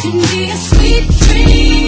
can be a sweet dream